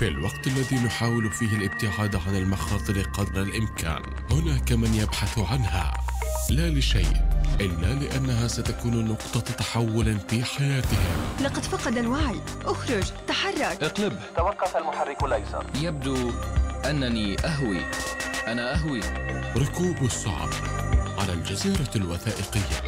في الوقت الذي نحاول فيه الابتعاد عن المخاطر قدر الإمكان هناك من يبحث عنها. لا لشيء إلا لأنها ستكون نقطة تحول في حياتهم. لقد فقد الوعي. أخرج تحرك. اقلب. توقف المحرك الأيسر. يبدو أنني أهوي. أنا أهوي. ركوب الصعب على الجزيرة الوثائقية.